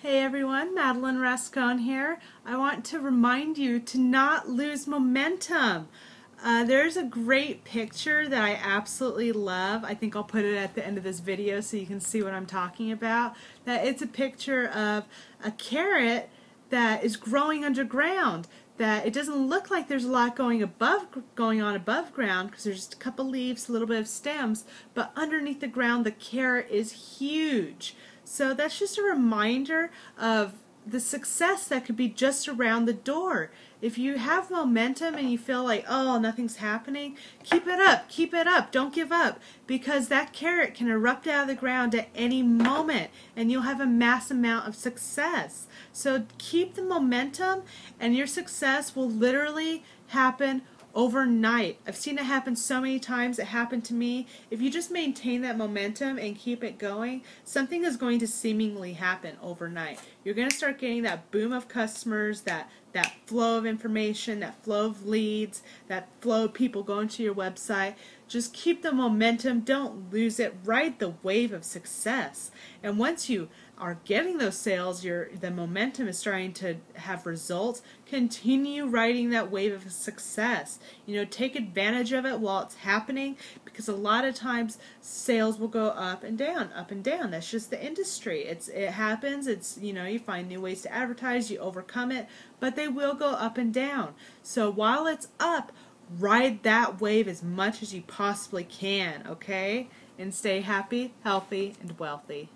Hey everyone, Madeline Rascon here. I want to remind you to not lose momentum. Uh, there's a great picture that I absolutely love. I think I'll put it at the end of this video so you can see what I'm talking about. That it's a picture of a carrot that is growing underground. That it doesn't look like there's a lot going above going on above ground because there's just a couple leaves, a little bit of stems, but underneath the ground the carrot is huge. So that's just a reminder of the success that could be just around the door. If you have momentum and you feel like, oh, nothing's happening, keep it up, keep it up, don't give up, because that carrot can erupt out of the ground at any moment and you'll have a mass amount of success. So keep the momentum and your success will literally happen overnight. I've seen it happen so many times. It happened to me. If you just maintain that momentum and keep it going, something is going to seemingly happen overnight. You're going to start getting that boom of customers, that that flow of information, that flow of leads, that flow of people going to your website. Just keep the momentum. Don't lose it. Ride the wave of success. And once you are getting those sales, your the momentum is starting to have results, continue riding that wave of success. You know, take advantage of it while it's happening because a lot of times sales will go up and down, up and down. That's just the industry. It's it happens. It's you know, you find new ways to advertise, you overcome it, but they will go up and down. So while it's up, ride that wave as much as you possibly can, okay? And stay happy, healthy, and wealthy.